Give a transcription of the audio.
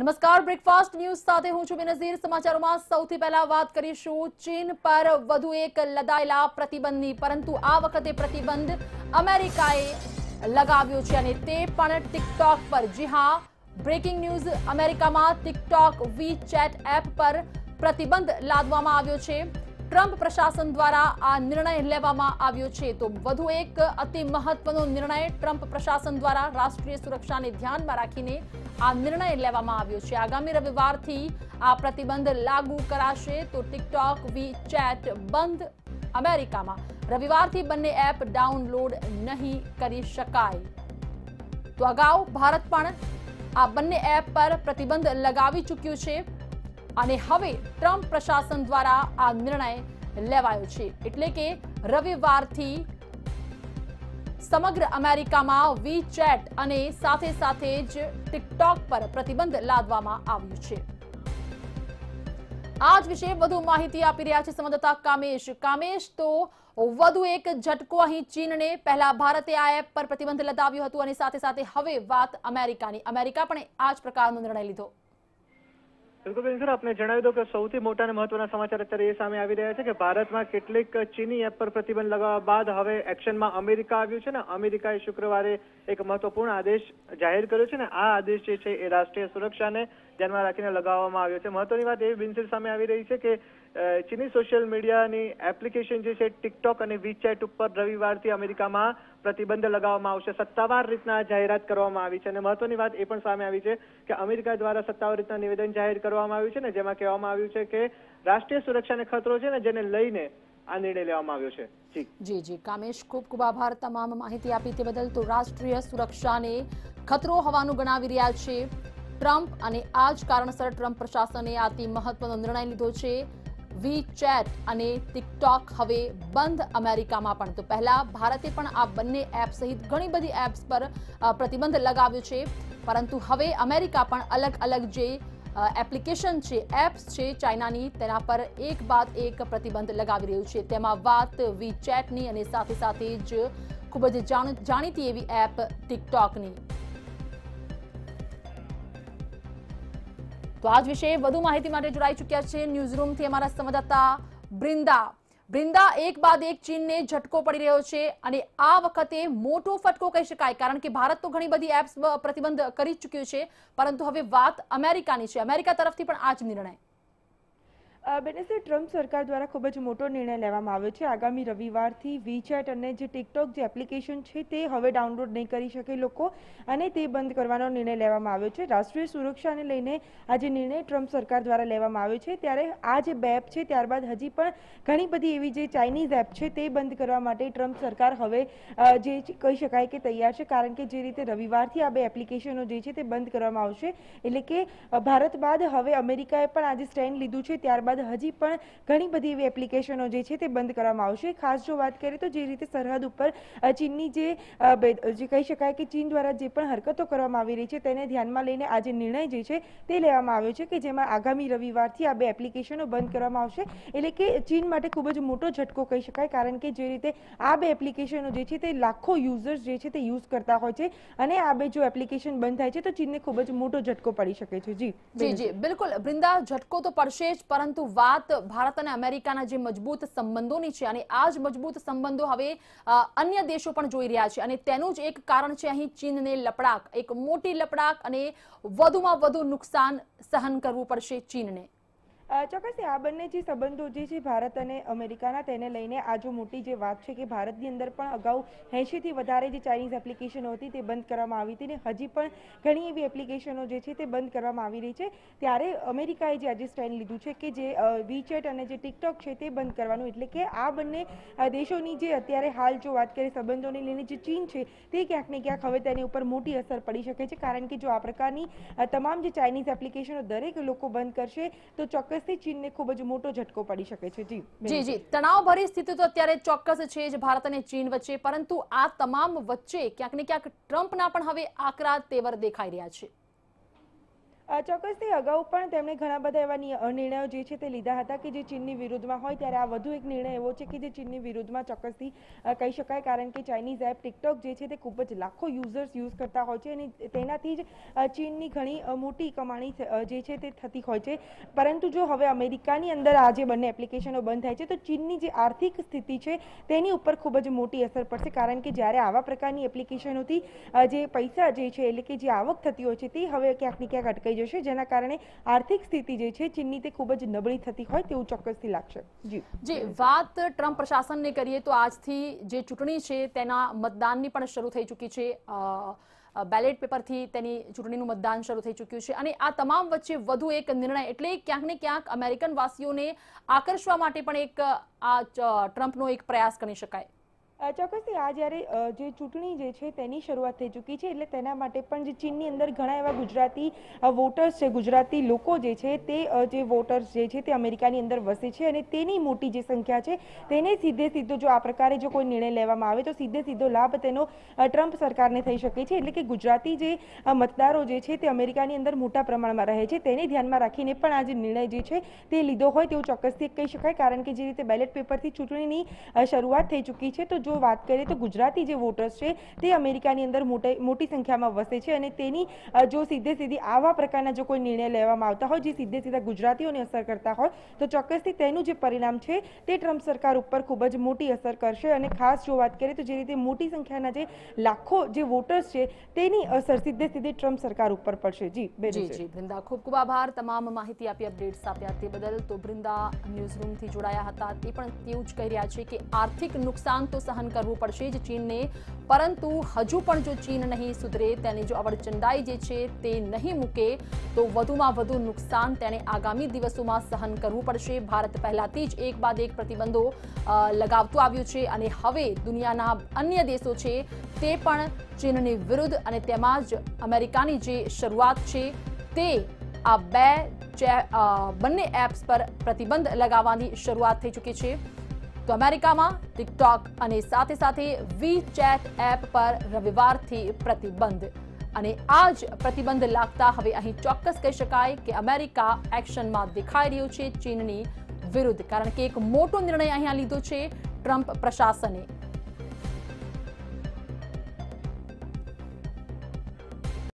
નમસ્કાર breakfast news સાથે હું છું બેનઝીર. સમાચારોમાં સૌથી પહેલા વાત કરીશું. ચીન પર વધુ એક લદાયેલા પ્રતિબંધની, પરંતુ આ વખતે પ્રતિબંધ અમેરિકાએ લગાવ્યો છે અને તે પણ ટિકટોક પર. જી હા બ્રેકિંગ ન્યૂઝ અમેરિકામાં ટિકટોક વી ચેટ એપ પર પ્રતિબંધ લાદવામાં આવ્યો છે. ટ્રમ્પ પ્રશાસન દ્વારા આ નિર્ણય લેવામાં આવ્યો છે. તો વધુ એક અતિ મહત્વનો નિર્ણય ટ્રમ્પ પ્રશાસન દ્વારા રાષ્ટ્રીય સુરક્ષાને ધ્યાનમાં રાખીને આ નિર્ણય લેવામાં આવ્યો છે. આગામી રવિવારથી આ પ્રતિબંધ લાગુ કરાશે. તો ટિકટોક વી ચેટ બંધ અમેરિકામાં. રવિવારથી બંને એપ ડાઉનલોડ નહીં કરી શકાય. તો અગાઉ ભારત પણ આ બંને એપ પર પ્રતિબંધ લગાવી ચૂક્યું છે. અને હવે ટ્રમ્પ પ્રશાસન દ્વારા આ નિર્ણય લેવાયો છે. એટલે કે રવિવારથી સમગ્ર અમેરિકામાં વી ચેટ અને સાથે સાથે જ ટિકટોક પર પ્રતિબંધ લાદવામાં આવ્યું છે. આ જ વિશે વધુ માહિતી આપી રહ્યા છે સંવાદદાતા કામેશ. કામેશ, તો વધુ એક ઝટકો અહીં ચીનને. પહેલા ભારતે આ એપ પર પ્રતિબંધ લગાવ્યો હતો અને સાથે સાથે હવે વાત અમેરિકાની. અમેરિકા પણ આ જ પ્રકારનો નિર્ણય લીધો. બિલકુલ આપને જણાવી દો કે સૌથી મોટા અને મહત્વના સમાચાર અત્યારે એ સામે આવી રહ્યા છે કે ભારતમાં કેટલીક ચીની એપ પર પ્રતિબંધ લગાવવા બાદ હવે એક્શનમાં અમેરિકા આવ્યું છે ને અમેરિકાએ શુક્રવારે એક મહત્વપૂર્ણ આદેશ જાહેર કર્યો છે ને આ આદેશ જે છે એ રાષ્ટ્રીય સુરક્ષાને ધ્યાનમાં રાખીને લગાવવામાં આવ્યો છે. મહત્વની વાત એ બિનસર સામે આવી રહી છે કે ચીની સોશિયલ મીડિયાની એપ્લિકેશન જે છે ટિકટોક અને વીચેટ ઉપર રવિવારથી અમેરિકામાં પ્રતિબંધ લગાવવામાં આવશે. સત્તાવાર રીતના જાહેરાત કરવામાં આવી છે અને મહત્વની વાત એ પણ સામે આવી છે કે અમેરિકા દ્વારા સત્તાવાર રીતના નિવેદન જાહેર કરવામાં આવ્યું છે ને જેમાં કહેવામાં આવ્યું છે કે રાષ્ટ્રીય સુરક્ષાને ખતરો છે ને જેને લઈને આ નિર્ણય લેવામાં આવ્યો છે. જી. જી જી. કામેશ, ખૂબ ખૂબ આભાર તમામ માહિતી આપી તે બદલ. તો રાષ્ટ્રીય સુરક્ષાને ખતરો હોવાનું ગણાવી રહ્યા છે ટ્રમ્પ અને આ જ કારણસર ટ્રમ્પ પ્રશાસને આથી મહત્વનો નિર્ણય લીધો છે. વી ચેટ અને ટિકટોક હવે બંધ અમેરિકામાં પણ. તો પહેલા ભારતે પણ આ બંને એપ સહિત ઘણી બધી એપ્સ પર પ્રતિબંધ લગાવ્યો છે. પરંતુ હવે અમેરિકા પણ અલગ અલગ જે એપ્લિકેશન છે, એપ્સ છે, ચાઇનાની, તેના પર એક બાદ એક પ્રતિબંધ લગાવી રહ્યું છે. તેમાં વાત વી ચેટની અને સાથે સાથે જ ખૂબ જ જાણીતી એવી એપ ટિકટોકની. તો આજ વિશે વધુ માહિતી માટે જોડાઈ ચૂક્યા છે ન્યૂઝરૂમથી અમારા સંવાદદાતા બ્રિંદા. બ્રિંદા, એક બાદ એક ચીનને ઝટકો પડી રહ્યો છે અને આ વખતે મોટો ફટકો કહી શકાય, કારણ કે ભારત તો ઘણી બધી એપ્સ પ્રતિબંધ કરી ચૂક્યું છે. પરંતુ હવે વાત અમેરિકાની છે. અમેરિકા તરફથી પણ આ જ નિર્ણય. બેનેસે ટ્રમ્પ સરકાર દ્વારા ખૂબ જ મોટો નિર્ણય લેવામાં આવ્યો છે. આગામી રવિવારથી વીચેટ અને જે ટિકટોક જે એપ્લિકેશન છે તે હવે ડાઉનલોડ નહીં કરી શકે લોકો અને તે બંધ કરવાનો નિર્ણય લેવામાં આવ્યો છે. રાષ્ટ્રીય સુરક્ષાને લઈને આ જે નિર્ણય ટ્રમ્પ સરકાર દ્વારા લેવામાં આવ્યો છે, ત્યારે આ જે બેપ છે, ત્યારબાદ હજી પણ ઘણી બધી એવી જે ચાઇનીઝ એપ છે તે બંધ કરવા માટે ટ્રમ્પ સરકાર હવે જે કહી શકાય કે તૈયાર છે. કારણ કે જે રીતે રવિવારથી આ બે એપ્લિકેશનો જે છે તે બંધ કરવામાં આવશે. એટલે કે ભારત બાદ હવે અમેરિકાએ પણ આજે સ્ટેન્ડ લીધું છે. ત્યારબાદ ત્યારબાદ હજી પણ ઘણી બધી એવી એપ્લિકેશનો જે છે તે બંધ કરવામાં આવશે. ખાસ જો વાત કરીએ તો જે રીતે સરહદ ઉપર ચીનની જે કહી શકાય કે ચીન દ્વારા જે પણ હરકતો કરવામાં આવી રહી છે તેને ધ્યાનમાં લઈને આજે નિર્ણય જે છે તે લેવામાં આવ્યો છે કે જેમાં આગામી રવિવારથી આ બે એપ્લિકેશનો બંધ કરવામાં આવશે. એટલે કે ચીન માટે ખૂબ જ મોટો ઝટકો કહી શકાય કારણ કે જે રીતે આ બે એપ્લિકેશનો જે છે તે લાખો યુઝર્સ જે છે તે યુઝ કરતા હોય છે અને આ બે જો એપ્લિકેશન બંધ થાય છે તો ચીનને ખૂબ જ મોટો ઝટકો પડી શકે છે. જી. જી જી. બિલકુલ. વૃંદા ઝટકો તો પડશે જ પરંતુ વાત ભારત અને અમેરિકાના જે મજબૂત સંબંધોની છે અને આ જ મજબૂત સંબંધો હવે અન્ય દેશો પણ જોઈ રહ્યા છે. અને તેનું જ એક કારણ છે અહીં ચીનને લપડાક. એક મોટી લપડાક અને વધુમાં વધુ નુકસાન સહન કરવું પડશે ચીનને. ચોક્કસ આ બંને જે સંબંધો જે છે ભારત અને અમેરિકાના, તેને લઈને આ જો મોટી જે વાત છે કે ભારતની અંદર પણ અગાઉ એંશીથી વધારે જે ચાઇનીઝ એપ્લિકેશનો હતી તે બંધ કરવામાં આવી હતી ને હજી પણ ઘણી એવી એપ્લિકેશનો જે છે તે બંધ કરવામાં આવી રહી છે. ત્યારે અમેરિકાએ જે આજે સ્ટેન્ડ લીધું છે કે જે વીચેટ અને જે ટિકટોક છે તે બંધ કરવાનું, એટલે કે આ બંને દેશોની જે અત્યારે હાલ જો વાત કરીએ સંબંધોને લઈને જે ચીન છે તે ક્યાંક ને ક્યાંક હવે તેની ઉપર મોટી અસર પડી શકે છે. કારણ કે જો આ પ્રકારની તમામ જે ચાઇનીઝ એપ્લિકેશનો દરેક લોકો બંધ કરશે, તો ચોક્કસ ચોક્કસથી ચીનને ખૂબ જ મોટો ઝટકો પડી શકે છે. જી જી જી. તણાવભરી સ્થિતિ તો અત્યારે ચોક્કસ છે જ ભારત અને ચીન વચ્ચે, પરંતુ આ તમામ વચ્ચે ક્યાંક ને ક્યાંક ટ્રમ્પના પણ હવે આકરા તેવર દેખાઈ રહ્યા છે. ચોક્કસથી અગાઉ પણ તેમણે ઘણા બધા એવા નિર્ણયો જે છે તે લીધા હતા કે જે ચીનની વિરુદ્ધમાં હોય ત્યારે આ વધુ એક નિર્ણય એવો છે કે જે ચીનની વિરુદ્ધમાં ચોક્કસથી કહી શકાય કારણ કે ચાઇનીઝ એપ ટિકટોક જે છે તે ખૂબ જ લાખો યુઝર્સ યુઝ કરતા હોય છે અને તેનાથી જ ચીનની ઘણી મોટી કમાણી જે છે તે થતી હોય છે. પરંતુ જો હવે અમેરિકાની અંદર આ જે બંને એપ્લિકેશનો બંધ થાય છે તો ચીનની જે આર્થિક સ્થિતિ છે તેની ઉપર ખૂબ જ મોટી અસર પડશે કારણ કે જ્યારે આવા પ્રકારની એપ્લિકેશનોથી જે પૈસા જે છે એટલે કે જે આવક થતી હોય છે તે હવે ક્યાંક ને ક્યાંક અટકાઈ જશે જેના કારણે આર્થિક સ્થિતિ જે છે, ચીનની તે ખૂબ જ નબળી થતી હોય તેવું ચોક્કસથી લાગશે. જી. જે વાત ટ્રમ્પ પ્રશાસનની કરીએ તો આજથી જે ચૂંટણી છે, તેના મતદાનની પણ શરૂ થઈ ચૂકી છે. બેલેટ પેપરથી તેની ચૂંટણીનું મતદાન શરૂ થઈ ચૂક્યું છે. અને આ તમામ વચ્ચે વધુ એક નિર્ણય એટલે ક્યાંક ને ક્યાંક અમેરિકન વાસીઓને આકર્ષવા માટે પણ એક, આ ટ્રમ્પનો એક પ્રયાસ ગણી શકાય. ચોક્કસથી આ જ્યારે જે ચૂંટણી જે છે તેની શરૂઆત થઈ ચૂકી છે, એટલે તેના માટે પણ જે ચીનની અંદર ઘણા એવા ગુજરાતી વોટર્સ છે, ગુજરાતી લોકો જે છે તે જે વોટર્સ જે છે તે અમેરિકાની અંદર વસે છે અને તેની મોટી જે સંખ્યા છે તેને સીધે સીધો જો આ પ્રકારે જો કોઈ નિર્ણય લેવામાં આવે તો સીધે સીધો લાભ તેનો ટ્રમ્પ સરકારને થઈ શકે છે. એટલે કે ગુજરાતી જે મતદારો જે છે તે અમેરિકાની અંદર મોટા પ્રમાણમાં રહે છે. તેને ધ્યાનમાં રાખીને પણ આ જે નિર્ણય જે છે તે લીધો હોય તેવું ચોક્કસથી કહી શકાય, કારણ કે જે રીતે બેલેટ પેપરથી ચૂંટણીની શરૂઆત થઈ ચૂકી છે, તો જો વાત કરીએ તો ગુજરાતી જે વોટર્સ છે તે અમેરિકાની અંદર મોટી સંખ્યામાં વસે છે અને તેની જો સીધે સીધી આવા પ્રકારના જો કોઈ નિર્ણય લેવામાં આવતા હોય જે સીધે સીધા ગુજરાતીઓને અસર કરતા હોય તો ચોક્કસથી તેનું જે પરિણામ છે તે ટ્રમ્પ સરકાર ઉપર ખૂબ જ મોટી અસર કરશે. અને ખાસ જો વાત કરીએ તો જે રીતે મોટી સંખ્યાના જે લાખો જે વોટર્સ છે તેની અસર સીધે સીધી ટ્રમ્પ સરકાર ઉપર પડશે. જી જી જી બૃંદા ખૂબ ખૂબ આભાર. તમામ માહિતી આપી અપડેટ્સ આપ્યા તે બદલ. તો બૃંદા ન્યૂઝ રૂમથી જોડાયા હતા. તે પણ તેવું જ કહી રહ્યા છે કે આર્થિક નુકસાન તો સહન કરવું પડશે જ ચીનને. પરંતુ હજુ પણ જો ચીન નહીં સુધરે, તેની જો અવડચંડાઈ જે છે તે નહીં મૂકે, તો વધુમાં વધુ નુકસાન તેણે આગામી દિવસોમાં સહન કરવું પડશે. ભારત પહેલાથી જ એક બાદ એક પ્રતિબંધો લગાવતું આવ્યું છે અને હવે દુનિયાના અન્ય દેશો છે તે પણ ચીનની વિરુદ્ધ અને તેમાં જ અમેરિકાની જે શરૂઆત છે તે આ બે બંને એપ્સ પર પ્રતિબંધ લગાવવાની શરૂઆત થઈ ચૂકી છે. તો અમેરિકામાં ટિકટોક અને સાથે સાથે વી ચેટ એપ પર રવિવારથી પ્રતિબંધ. અને આ જ પ્રતિબંધ લાગતા હવે અહીં ચોક્કસ કહી શકાય કે અમેરિકા એક્શનમાં દેખાઈ રહ્યું છે ચીનની વિરુદ્ધ. કારણ કે એક મોટો નિર્ણય અહીંયા લીધો છે ટ્રમ્પ પ્રશાસને.